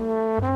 Música